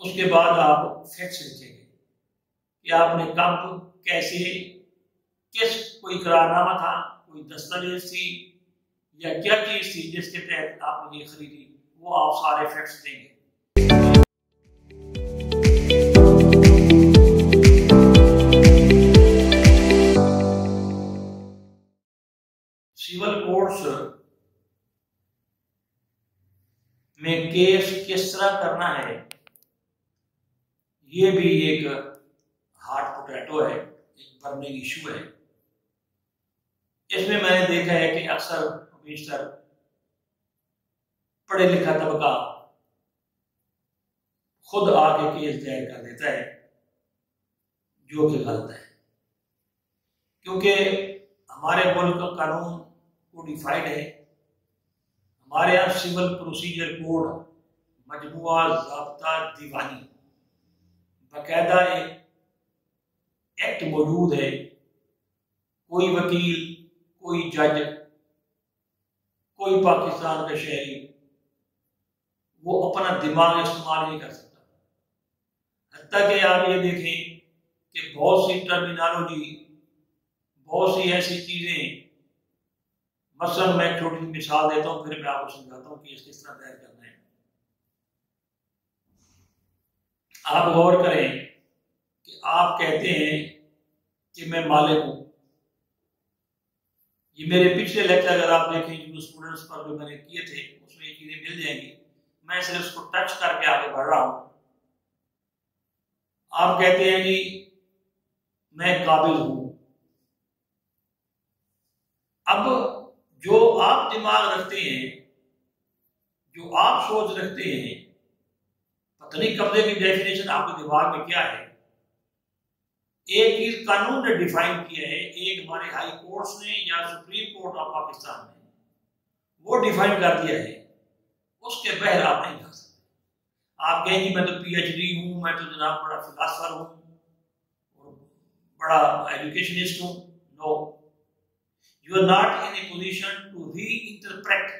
उसके बाद आप फैक्ट्स लिखेंगे कि आपने कब, कैसे, किस, कोई करारनामा था, कोई दस्तावेज़ थी, या क्या चीज़ थी जिसके तहत आपने ये खरीदी, वो आप सारे फैक्ट्स देंगे। सिविल कोर्ट्स में केस किस तरह करना है ये भी एक हार्ट पोटैटो है, एक बर्निंग इशू है। इसमें मैंने देखा है कि अक्सर बेशतर पढ़े लिखा तबका खुद आके केस दायर कर देता है, जो कि गलत है। क्योंकि हमारे मुल्क का कानून कोडिफाइड है, हमारे यहाँ सिविल प्रोसीजर कोड मजमुआ, जबता, दीवानी। बाकायदा एक एक्ट मौजूद है। कोई वकील, कोई जज कोई पाकिस्तान का शहरी, वो अपना दिमाग इस्तेमाल नहीं कर सकता। हती कि आप ये देखें कि बहुत सी टर्मिनोलॉजी बहुत सी ऐसी चीज़ें, मसलन मैं छोटी मिसाल देता हूँ, फिर मैं आपको समझाता हूँ कि इस किस तरह तैयार करना है। आप गौर करें कि आप कहते हैं कि मैं मालिक हूँ। ये मेरे पिछले लेक्चर अगर आप देखें, जो स्टूडेंट्स पर जो मैंने किए थे, उसमें ये चीज़ें मिल जाएँगी। मैं सिर्फ़ उसको टच करके आगे बढ़ रहा हूँ। आप कहते हैं कि मैं काबिल हूँ। अब जो आप दिमाग रखते हैं, जो आप सोच रखते हैं नहीं कब्जे की डेफिनेशन आपके दिमाग में क्या है? एक चीज़ कानून ने डिफाइन किया है, एक हमारे हाई कोर्ट्स ने या सुप्रीम कोर्ट ऑफ़ पाकिस्तान ने, वो डिफाइन कर दिया है। उसके बहर आप नहीं जा सकते। आप कहेंगे मैं तो पीएचडी हूँ, मैं तो जनाब बड़ा फिलासफर हूँ बड़ा एजुकेशनिस्ट हूँ। No you are not in a position to reinterpret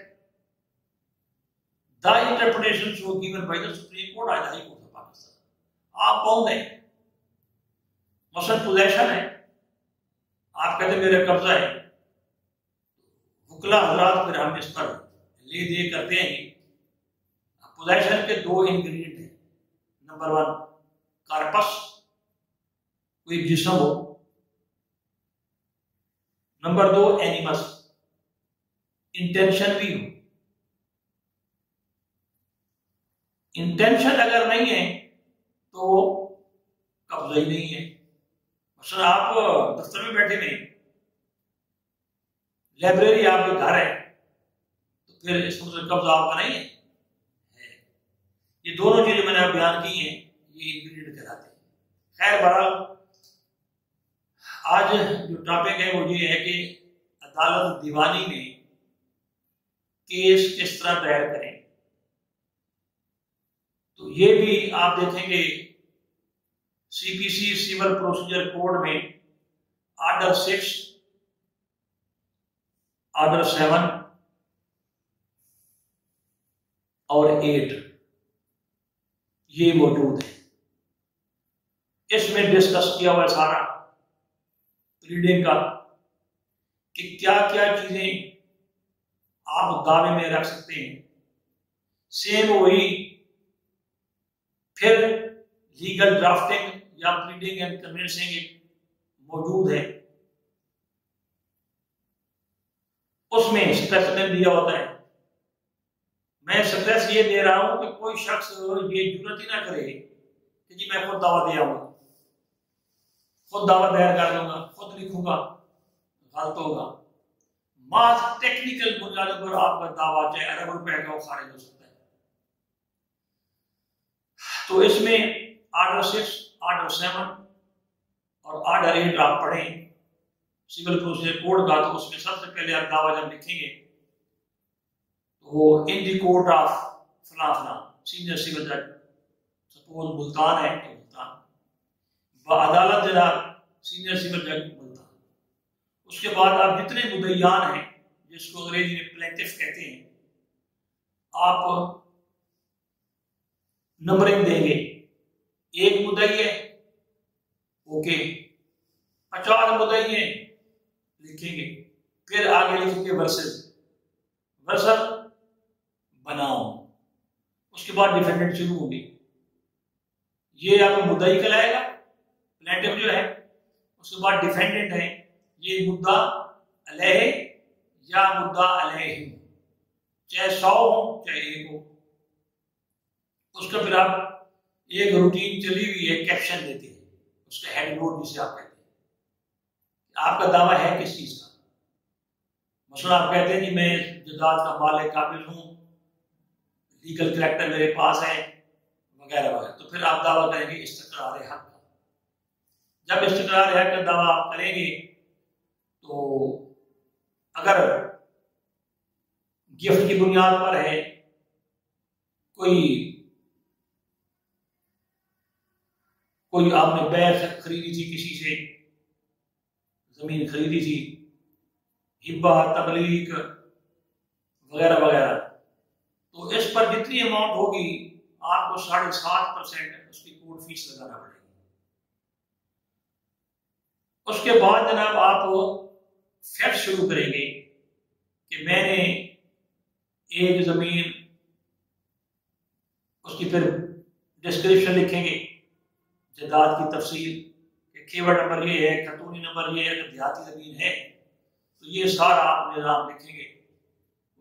the interpretations were given by the Supreme Court and the High Court of Pakistan. आप कौन है? मसल पोजेशन है? आप कहते मेरे कब्जा है। हुकला हजरात फिर हम इस पर ले दे करते हैं। पोजेशन के दो इंग्रेडिएंट हैं। नंबर वन कार्पस कोई जिसम हो। नंबर दो एनिमस इंटेंशन भी हो। इंटेंशन अगर नहीं है तो कब्जा ही नहीं है। मसल आप दफ्तर में बैठे नहीं। लाइब्रेरी आपके घर है तो फिर इसको मतलब कब्जा आपका नहीं है। ये दोनों चीज़ें मैंने बयान की हैं, ये इंग्रीडियंट कहलाते हैं। खैर बहरहाल, आज जो टॉपिक है वो ये है कि अदालत दीवानी में केस किस तरह दायर करें। तो ये भी आप देखेंगे सीपीसी सिविल प्रोसीजर कोड में आर्डर सिक्स आर्डर सेवन और एट ये मौजूद है। इसमें डिस्कस किया हुआ सारा रीडिंग का कि क्या क्या चीज़ें आप दावे में रख सकते हैं। सेम वही फिर लीगल ड्राफ्टिंग या प्लीडिंग एंड कन्विंसिंग मौजूद है। उसमें स्पेसिमेन दिया होता है। मैं स्ट्रेस ये दे रहा हूँ कि कोई शख्स ये ज़रूरत ही ना करे कि जी मैं खुद दावा दे आऊँगा खुद दावा दायर कर लूँगा, खुद लिखूँगा, गलत होगा। मास टेक्निकल बुनियादों पर आपका दावा चाहे अरब रुपए का खारिज हो सकता है तो इसमें आर्डर सिक्स आर्डर सेवन और आर्डर एट आप पढ़ें। सिविल प्रोसीजर कोड का तो उसमें सबसे पहले आप दावा जब लिखेंगे। तो इन दी कोर्ट ऑफ़ फला फला सीनियर सिविल जज सपोज़ मुल्तान है तो मुल्तान। व अदालत जनाब सीनियर सिविल जज बनता उसके बाद आप जितने मुदैयान हैं, जिसको अंग्रेज़ी में प्लेटिफ कहते हैं, आप नंबरिंग देंगे। मुदई है। ओके। पचास है। लिखेंगे। फिर आगे लिखेंगे वर्सेस वर्सल बनाओ। उसके बाद डिफेंडेंट शुरू होंगे। ये आपको मुद्दा ही कहलाएगा। प्लेटिव जो है, उसके बाद डिफेंडेंट है। ये मुद्दा अलह या मुद्दा अलह चाहे सौ हो, चाहे एक हो। उसका फिर आप एक रूटीन चली हुई है कैप्शन देते हैं। उसका हेड नोट जिसे आप कहते हैं। आपका दावा है किस चीज़ का? मसला आप कहते हैं कि मैं जदाद का मालिक काबिल हूँ लीगल करेक्टर मेरे पास है, वगैरह वगैरह। तो फिर आप दावा करेंगे इस्तकरार हक का। जब इस्तकरार हक का दावा आप करेंगे तो अगर गिफ्ट की बुनियाद पर है, कोई कोई आपने बैर खरीदी थी किसी से? ज़मीन खरीदी थी? हिब्बा, तबलीग वगैरह वगैरह। तो इस पर जितनी अमाउंट होगी, आपको साढ़े सात परसेंट उसकी कोर्ट फ़ीस लगाना पड़ेगी। उसके बाद जनाब आप फैक्ट शुरू करेंगे कि मैंने एक ज़मीन, उसकी फिर डिस्क्रिप्शन लिखेंगे। जदाद की तफसील केवट नंबर ये है खतूनी नंबर ये है अगर देहाती ज़मीन है। तो ये सारा आप निज़ाम लिखेंगे।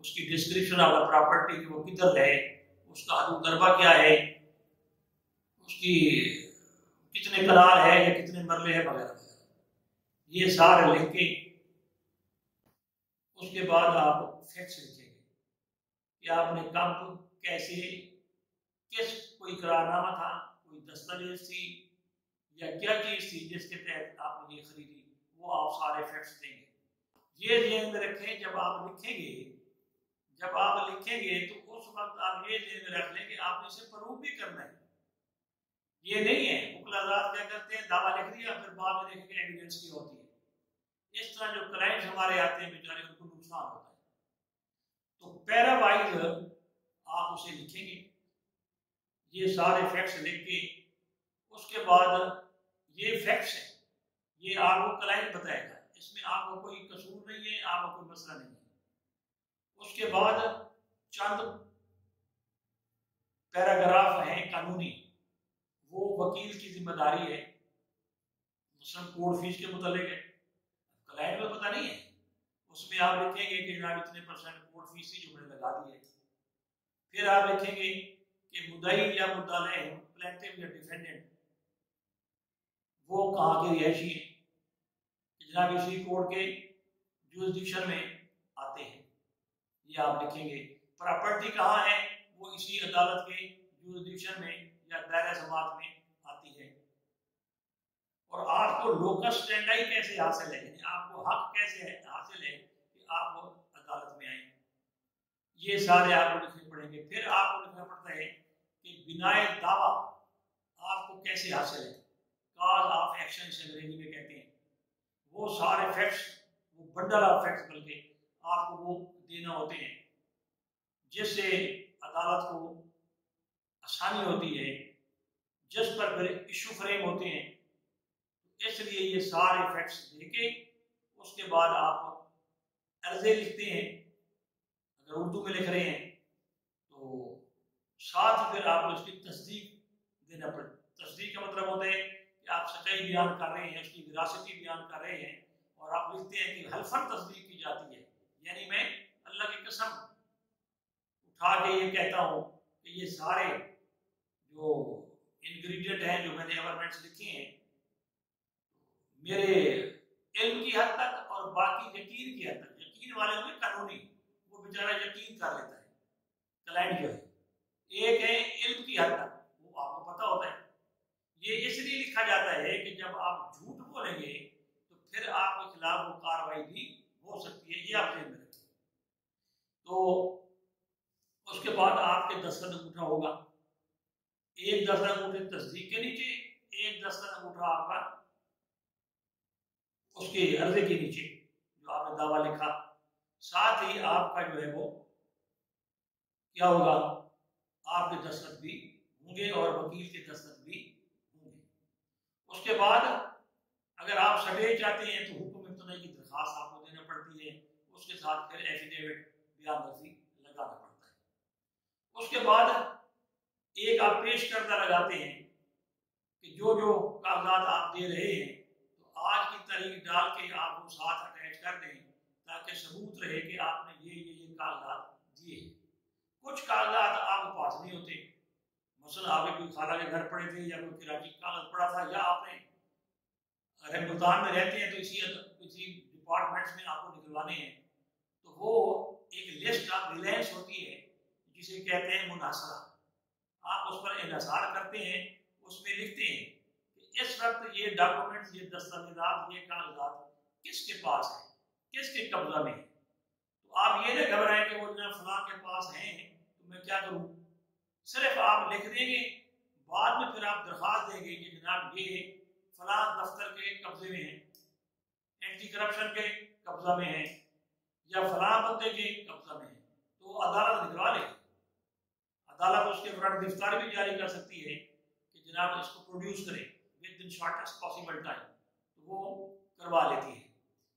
उसकी डिस्क्रिप्शन ऑफ़ प्रॉपर्टी की वो किधर है, उसका हदूद दरबा क्या है, उसकी कितने करार है या कितने मरले हैं वगैरह वगैरह। ये सारे लिख। के उसके बाद आप फैक्ट्स लिखेंगे कि आपने कब, कैसे, किस कोई करारनामा था कोई दस्तावेज़ थी या क्या चीज़ थी जिसके तहत आपने ये खरीदी, वो आप सारे फैक्ट्स देंगे। ये ध्यान में रखें, जब आप लिखेंगे, जब आप लिखेंगे तो उस वक्त आप ये ध्यान में रख लें कि आपने इसे प्रूव भी करना है। ये नहीं है मुकलाजात क्या करते हैं? दावा लिख दिया, फिर बाद में देखेंगे एविडेंस की होती है। इस तरह जो क्लाइंट हमारे आते हैं, बेचारे, उनको नुकसान होता है। तो पैरावाइज आप उसे लिखेंगे। ये सारे फैक्ट्स लिख के उसके बाद ये फैक्ट्स है। ये आपको क्लाइंट बताएगा। इसमें आपको कोई कसूर नहीं है, आपको कोई मसला नहीं है। उसके बाद चंद पैराग्राफ हैं, कानूनी। वो वकील की ज़िम्मेदारी है। मसलन कोर्ट फ़ीस के मुतालिक है। क्लाइंट को पता नहीं है। उसमें आप लिखेंगे कि जनाब इतने परसेंट कोर्ट फ़ीस थी जो मैंने लगा दी है। फिर आप लिखेंगे कि मुदई या मुद्दा प्लेंटिव या डिफेंडेंट वो कहाँ के रिहायशी हैं? जनाब इसी कोर्ट के जुरिस्डिक्शन में आते हैं। ये आप लिखेंगे, प्रॉपर्टी कहाँ है? वो इसी अदालत के जुरिस्डिक्शन में या दायरा समाज में आती है। और आपको लोकस स्टैंडाई कैसे हासिल है? आपको हक कैसे है, हासिल है कि आप अदालत में आए। ये सारे आपको लिखने पड़ेंगे। फिर आपको लिखना पड़ता है बिनाए दावा, आपको कैसे हासिल है काज ऑफ़ एक्शन से अंग्रेज़ी में कहते हैं। वो सारे फैक्ट्स वो बंडल ऑफ़ फैक्ट्स बल्कि आपको वो देना होते हैं। जिससे अदालत को आसानी होती है, जिस पर फिर इशू फ्रेम होते हैं इसलिए ये सारे फैक्ट्स देके उसके बाद आप अर्जे लिखते हैं। अगर उर्दू में लिख रहे हैं तो साथ फिर आपको उसकी तस्दीक देना पड़े, तस्दीक का मतलब होता है कि आप सच्चाई बयान कर रहे हैं, उसकी विरासती बयान कर रहे हैं और आप लिखते हैं कि हल्फन तस्दीक की जाती है। यानी मैं अल्लाह की कसम उठा के ये कहता हूँ कि ये सारे जो इंग्रेडिएंट हैं, जो मैंने एवरमेंट्स लिखे हैं, मेरे इल्म की हद तक और बाकी यकीन की हद तक, यकीन वाले होंगे कानूनी वो बेचारा यकीन कर लेता है। क्लाइंट जो है एक है इल्म की हद तक वो आपको पता होता है। ये इसलिए लिखा जाता है कि जब आप झूठ बोलेंगे तो फिर आपके खिलाफ वो कार्रवाई भी हो सकती है, ये आप ध्यान में तो उसके बाद आपके दस्तखत अंगूठा होगा। एक दस्तखत अंगूठे तस्दीक के नीचे, एक दस्तखत अंगूठा आपका उसके अर्जे के नीचे, जो आपने दावा लिखा। साथ ही आपका जो है वो क्या होगा? आपके दस्तखत भी होंगे और वकील के दस्तखत भी होंगे। उसके बाद अगर आप सटे चाहते हैं तो हुक्म इतना की दरखास्त आपको देना पड़ती है, उसके साथ फिर एफिडेविट बयान दर्जी लगाना पड़ता है। उसके बाद एक आप पेश करता लगाते हैं कि जो जो कागजात आप दे रहे हैं तो आज की तारीख डाल के आप वो साथ अटैच कर दें, ताकि सबूत रहे कि आपने ये ये ये कागजात कुछ कागजात आपके पास नहीं होते। मसल आपके कोई खाला के घर पड़े थे या कोई किराची कागज़ पड़ा था या आपने हिंदुस्तान में रहते हैं तो इसी किसी डिपार्टमेंट्स में आपको निकलवाने हैं तो वो एक लिस्ट ऑफ़ रिलायंस होती है, जिसे कहते हैं मुनासरा। आप उस पर इसार करते हैं, उसमें लिखते हैं कि इस वक्त ये डॉक्यूमेंट्स ये दस्तावेजात, ये कागजात किसके पास है, किसके कब्जा में है? तो आप ये ना घबराएँ कि वो फलां के पास हैं तो मैं क्या करूँ? सिर्फ़ आप लिख देंगे, बाद में फिर आप दरखास्त देंगे कि जनाब ये फला दफ्तर के कब्जे में है एंटी करप्शन के कब्जा में है, या फला बंदे के कब्जा में है। तो अदालत निकलवा लेगी। अदालत उसके फ्रंट गिरफ़्तार भी जारी कर सकती है कि जनाब इसको प्रोड्यूस करें within shortest possible time तो वो करवा लेती है।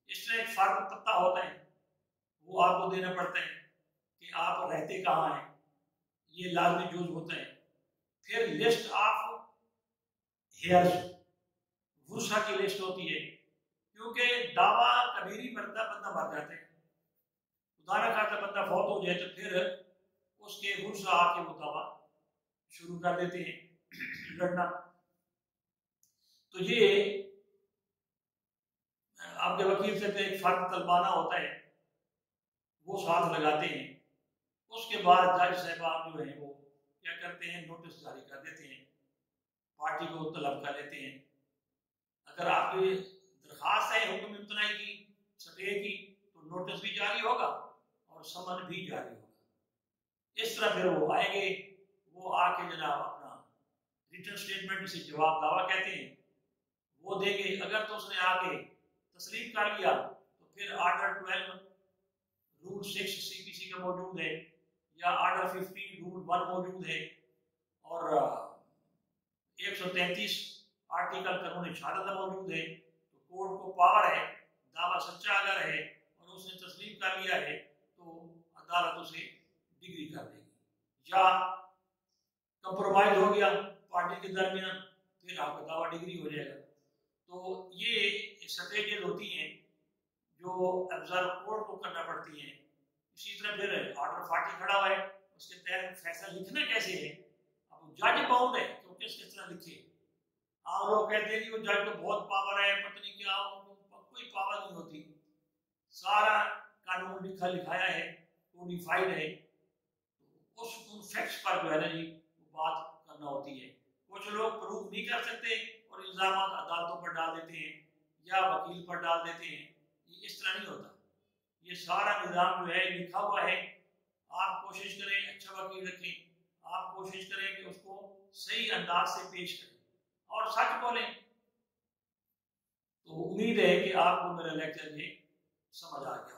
इस तरह एक फ़र्क पत्ता होता है। वो आपको देना पड़ता है कि आप रहते कहाँ हैं। ये लाजमी जूज होता है। फिर लिस्ट ऑफ़ हेयर्स वुसा की लिस्ट होती है। क्योंकि दावा नहीं मरता बंदा मर जाता है। ना खाता बंदा फौत हो जाए तो फिर उसके वुसा आके वो दावा शुरू कर देते हैं। लड़ना तो ये आपके वकील से तो एक फ़र्क तलबाना होता है। वो साथ लगाते हैं। उसके बाद जज साहबान जो है वो क्या करते हैं? नोटिस जारी कर देते हैं। पार्टी को तलब कर लेते हैं। अगर आपकी दरखास्त है, हुक्म इम्तनाई की सटे की तो नोटिस भी जारी होगा और समन भी जारी होगा। इस तरह फिर वो आएँगे, वो आके जनाब अपना रिटर्न स्टेटमेंट से जवाब दावा कहते हैं। वो देंगे, अगर तो उसने आके तस्लीम कर लिया तो फिर order twelve rule six CPC का मौजूद है। या आर्डर फिफ्टीन रूल वन मौजूद है। और एक सौ तैतीस आर्टिकल कानून शहादत मौजूद है। तो कोर्ट को पावर है, दावा सच्चा अगर है, और उसने तस्लीम कर लिया है तो अदालत उसे डिग्री कर देगी। या कंप्रोमाइज हो गया पार्टी के दरमियान, फिर आपका दावा डिग्री हो जाएगा। तो ये स्ट्रेटेजीज होती हैं, जो ऑब्ज़र्व कोर्ट को करना पड़ती हैं इसी तरह फिर ऑर्डर फार्टी खड़ा हुआ है, उसके तहत फैसला लिखना कैसे है? अब जज बाउंड है वो किस किस तरह लिखे? आप लोग कहते हैं कि वो जज को बहुत पावर है, पत्नी क्या कोई पावर नहीं होती। सारा कानून लिखा लिखाया है कोडिफाइड है। तो उस उन फैक्ट्स पर जो है ना जी बात करना होती है। कुछ लोग प्रूफ नहीं कर सकते और इल्ज़ाम अदालतों पर डाल देते हैं या वकील पर डाल देते हैं। ये इस तरह नहीं होता। ये सारा निज़ाम जो है, लिखा हुआ है। आप कोशिश करें अच्छा वकील रखें। आप कोशिश करें कि उसको सही अंदाज से पेश करें। और सच बोलें तो उम्मीद है कि आपको मेरा लेक्चर ये समझ आ गया